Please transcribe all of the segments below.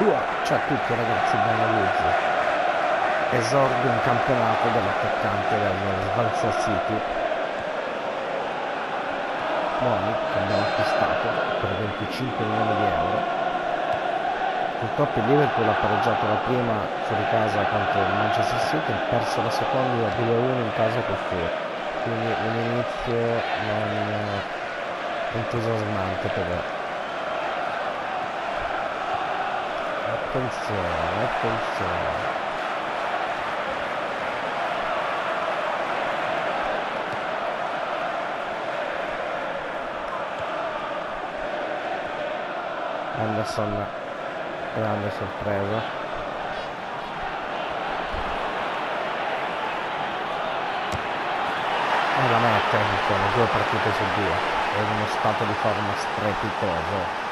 Ciao a tutti ragazzi, benvenuti. Esordio in campionato dell'attaccante del Swansea City. Moni, che abbiamo acquistato per 25 milioni di euro. Purtroppo il Liverpool ha pareggiato la prima fuori casa contro il Manchester City e ha perso la seconda 2-1 in casa col Fulham. Quindi un inizio non entusiasmante per attenzione attenzione. Anderson grande sorpresa. E la mette con due partite su due. È uno stato di forma strepitoso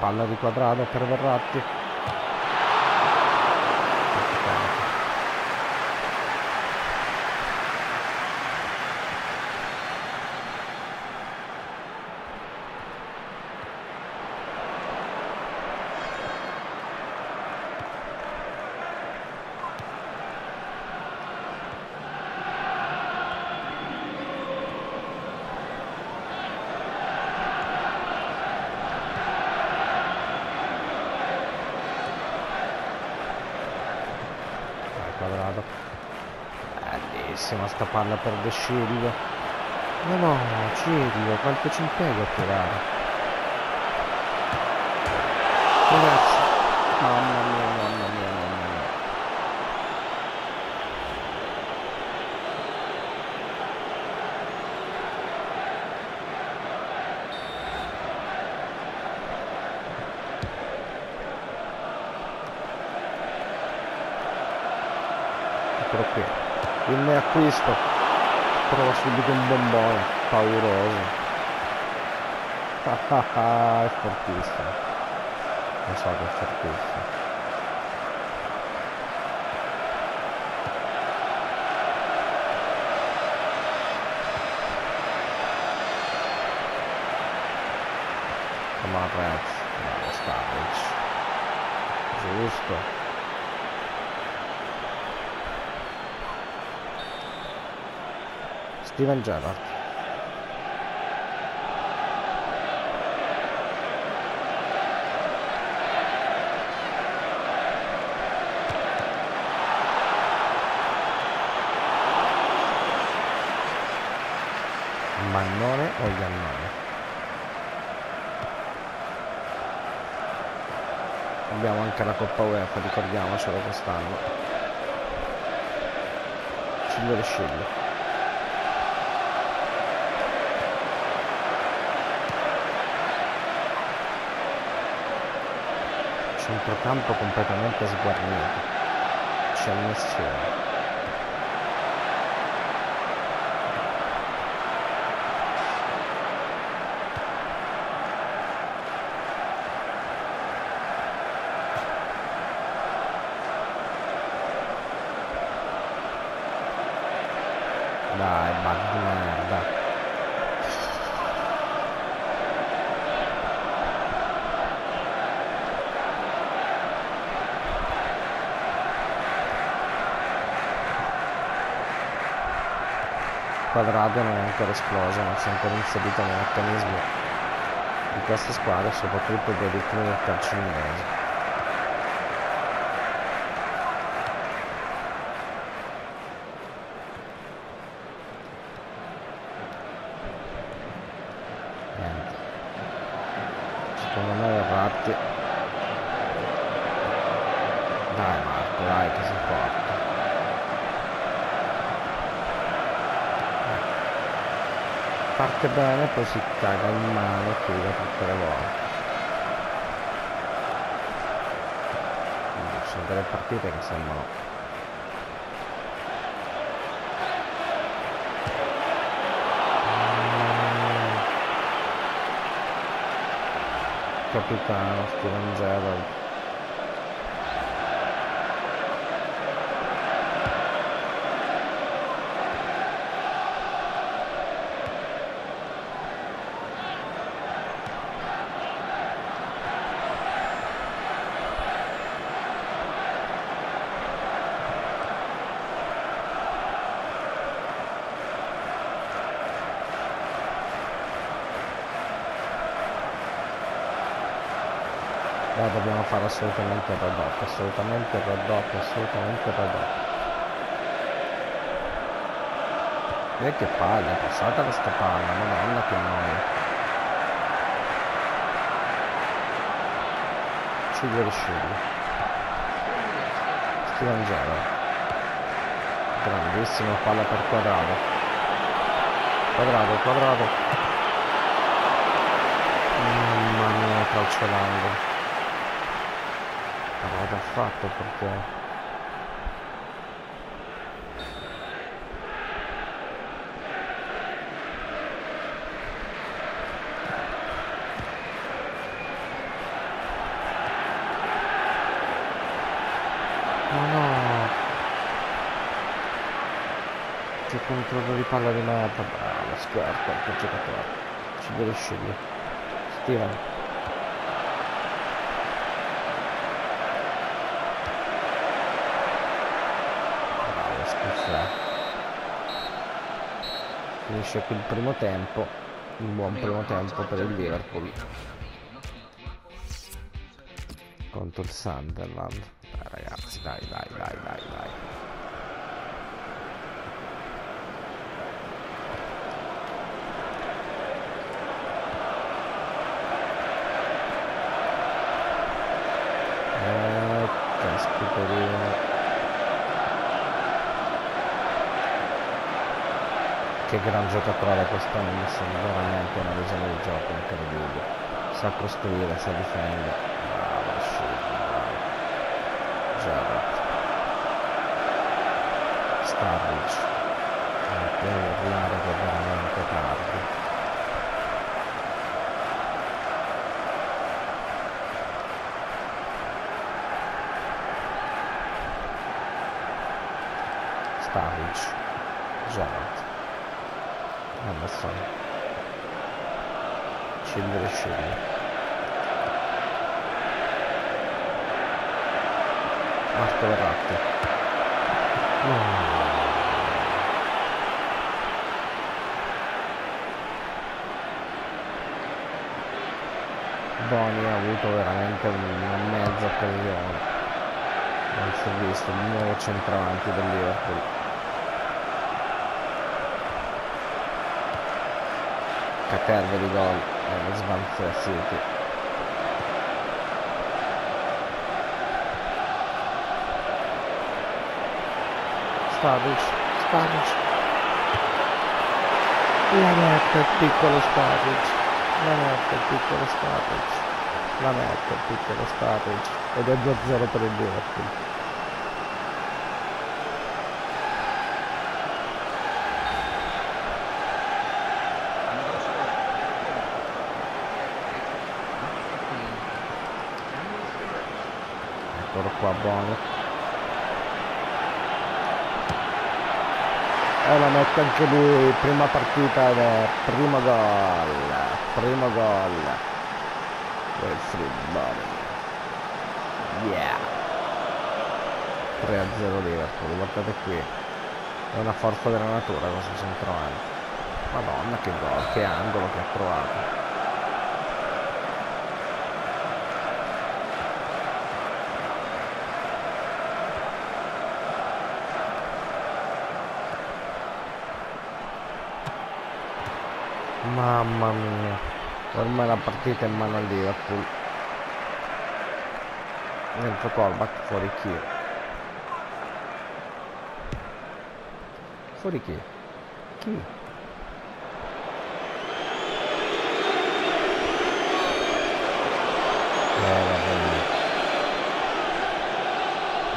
palla di quadrato per Verratti quadrato bellissima sta palla per De Sciglio no no Ciglio quanto ci impiega a tirare. Ragazzi. Mamma mia mamma mia mamma mia. Eccolo il mio acquisto. Trova subito un bombone pauroso. Ah ah ah è fortissimo. Lo so che è fortissimo Steven Gerrard Mannone o Iannone? Abbiamo anche la Coppa UEFA ricordiamocelo quest'anno. Ciglio e centrocampo completamente sguarnito. C'è missione dai bug quadrato non è ancora esploso non si è ancora inserito nei meccanismi di questa squadra soprattutto dei ritmi del calcio inglese bene, poi si caga in mano e chiude tutte le volte. Sono delle partite che sembrano capitano Steven dobbiamo fare assolutamente raddoppio, assolutamente raddoppio, assolutamente raddoppio. E che palla, è passata questa palla, madonna che noia. Riscegli. Steven Gerrard. Grandissima palla per quadrato. Quadrato, quadrato. Mamma mia, calcio l'ha fatto perché controllo di palla di merda. Bravo, scherzo, che giocatore. Ci deve scegliere. Steven. Finisce qui il primo tempo un buon primo tempo per il Liverpool. Contro il Sunderland. Eh, ragazzi dai dai dai dai dai che gran giocatore questo Emerson veramente una visione di gioco incredibile. Sa costruire sa difendere. Schick bravo. Gerrard Starridge non può urlare che è veramente tardi. Starridge Gerrard Amazon scendere scendere. Marco Verratti no. Boni ha avuto veramente una mezza occasione. Non si è visto il nuovo centravanti del Liverpool caterva di gol nello Swansea City Stavic Stavic la mette il piccolo Stavic la mette il piccolo Stavic la mette il piccolo Stavic ed è 2-0 per il Liverpool eccolo qua buono. E la mette anche lui prima partita ed primo gol primo gol. Wilfried Boni yeah. 3 a 0 Liverpool guardate qui. È una forza della natura questo centravanti. Madonna che gol che angolo che ha trovato Mamma mia, ormai la partita è in mano al Liverpool. Dentro Colback, fuori chi? Fuori chi? Chi? Eh, vabbè.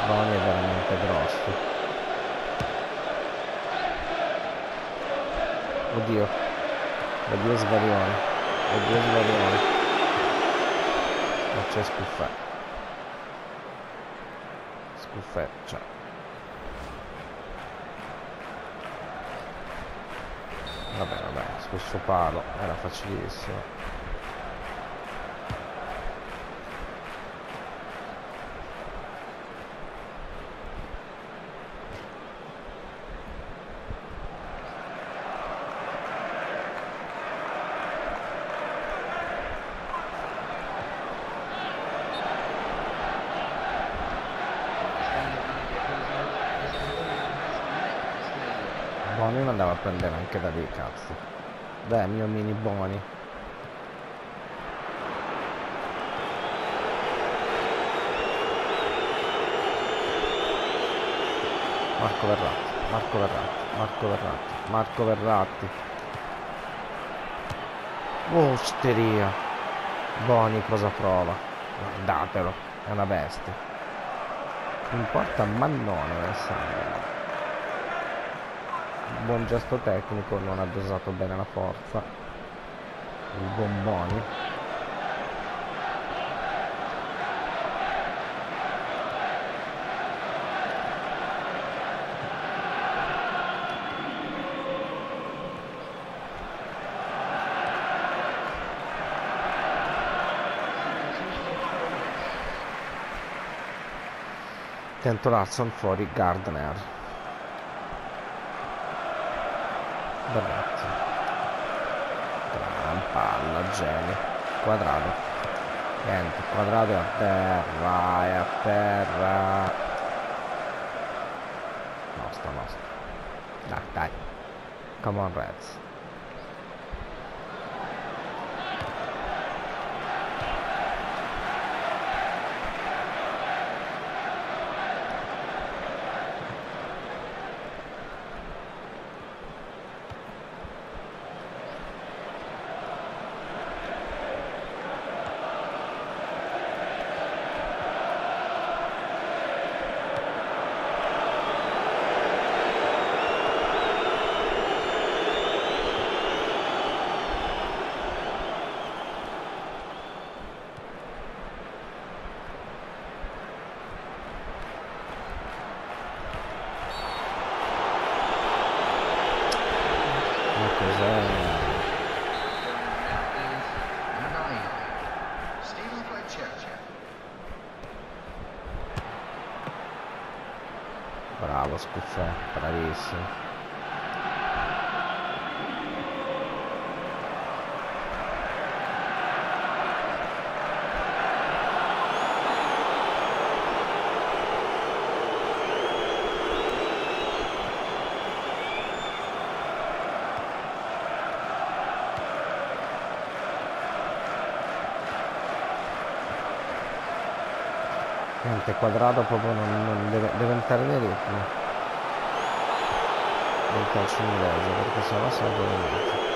Boni è veramente grosso. Oddio, Oddio svarione. Oddio svarione. Non c'è scuffetto. Scuffeccia. Vabbè, vabbè, scusso palo, era facilissimo. Boni mi andava a prendere anche da lì, cazzo. Dai, mio mini Boni. Marco Verratti, Marco Verratti, Marco Verratti, Marco Verratti. Osteria. Boni cosa prova? Guardatelo, è una bestia. Non porta Mannone Alessandro buon gesto tecnico non ha dosato bene la forza. Il bomboni. Tento Larson fuori Gardner genio quadrato niente quadrato è a terra è a terra. Basta basta. Dai dai. Come on Reds ma cos'è Stephen Francesca. bravo Scuffè bravissimo. Quadrato proprio non, non deve, deve entrare nei ritmi del calcio inglese perché sennò serve veramente.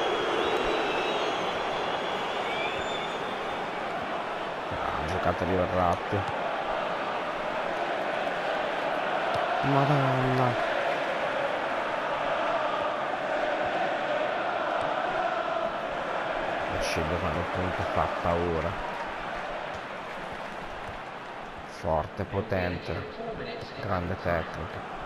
Ah, giocata di Verratti. Madonna. Scende quando appunto fa paura. Forte, potente, grande tecnica.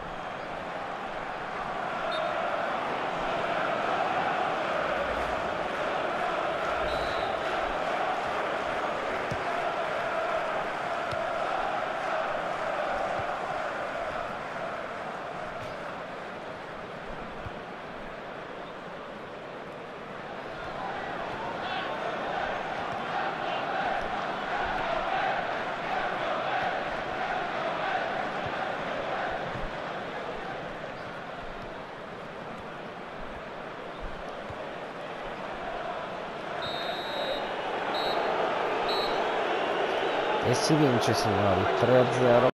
Si vince signori. 3-0